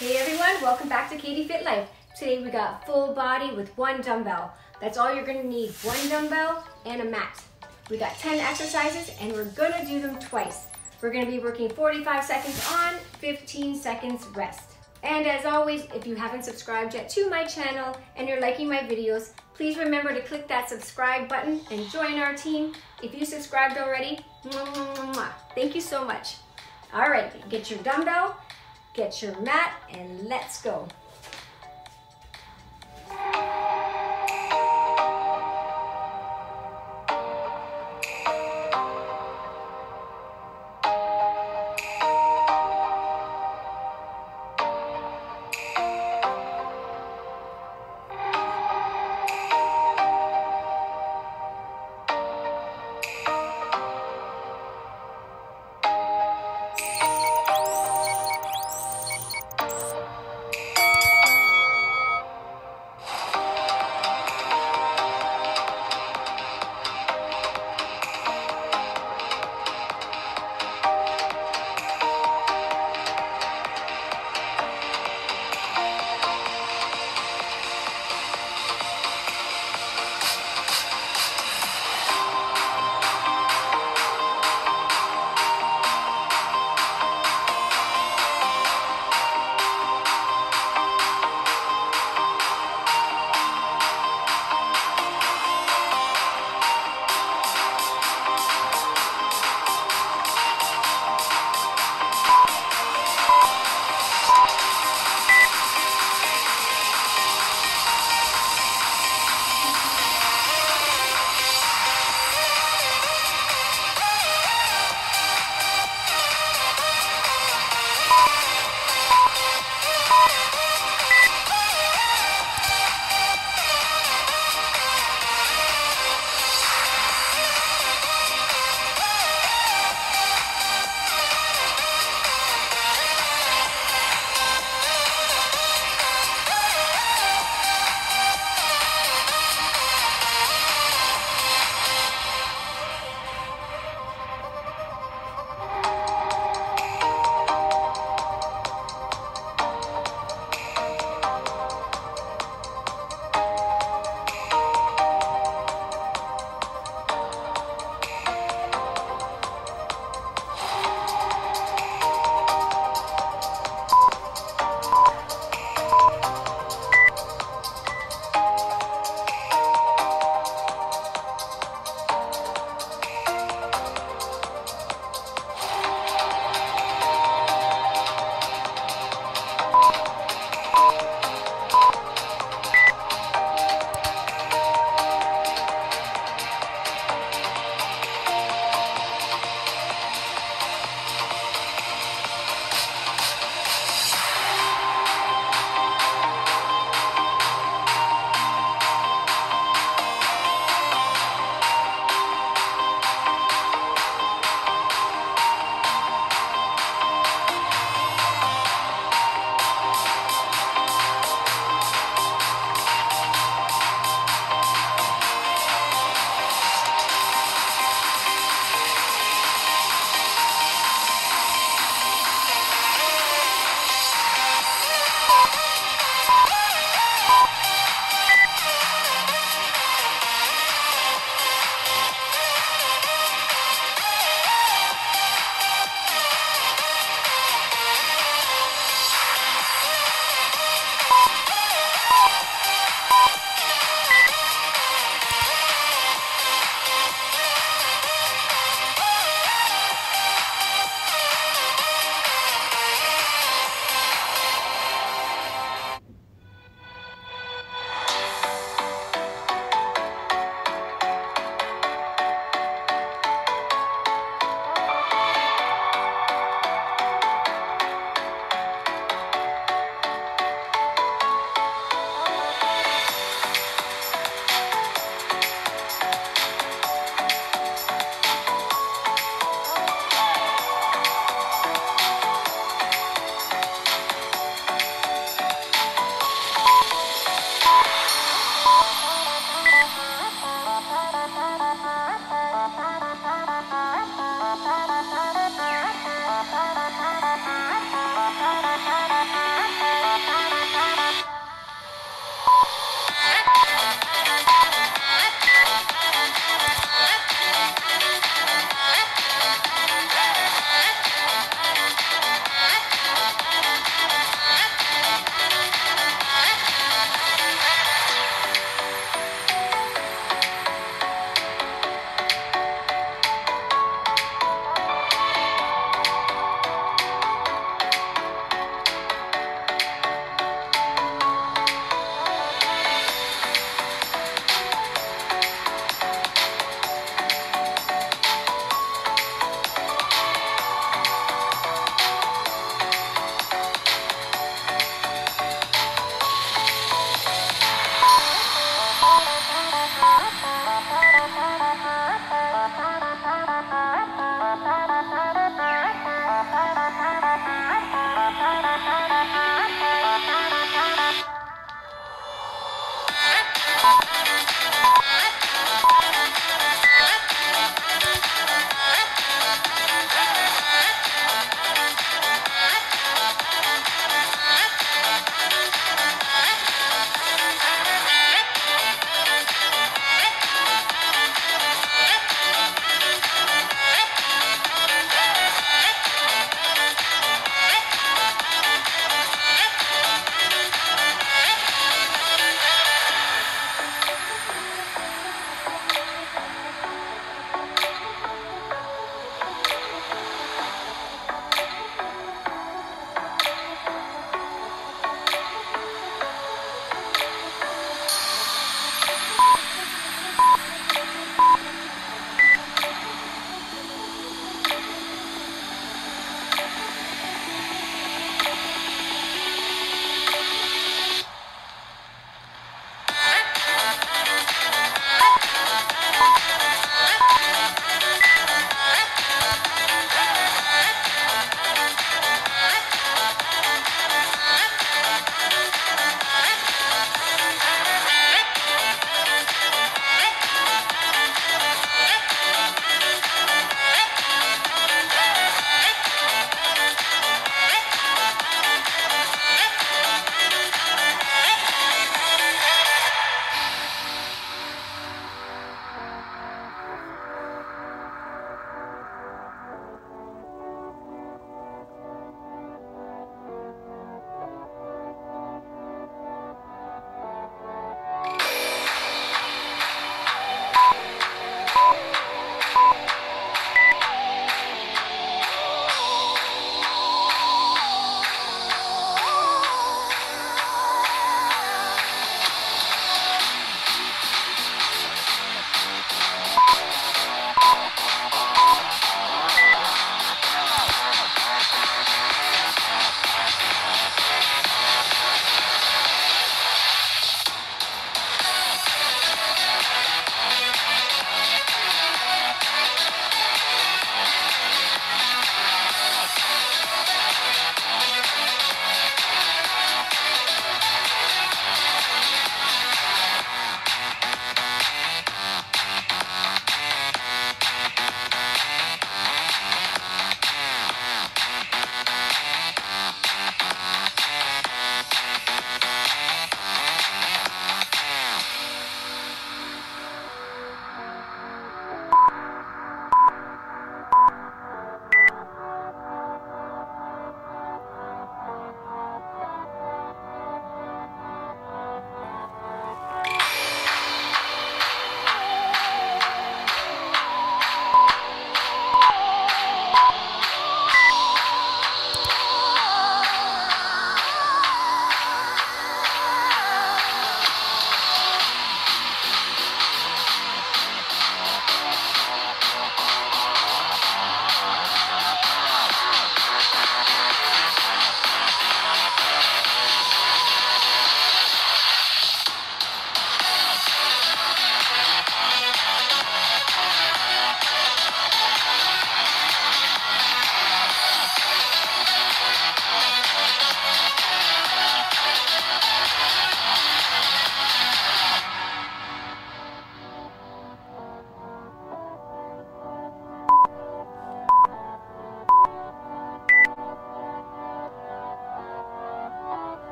Hey everyone, welcome back to Katie Fit Life. Today we got full body with one dumbbell. That's all you're gonna need, one dumbbell and a mat. We got 10 exercises and we're gonna do them twice. We're gonna be working 45 seconds on, 15 seconds rest. And as always, if you haven't subscribed yet to my channel and you're liking my videos, please remember to click that subscribe button and join our team. If you subscribed already, thank you so much. All right, get your dumbbell, get your mat, and let's go.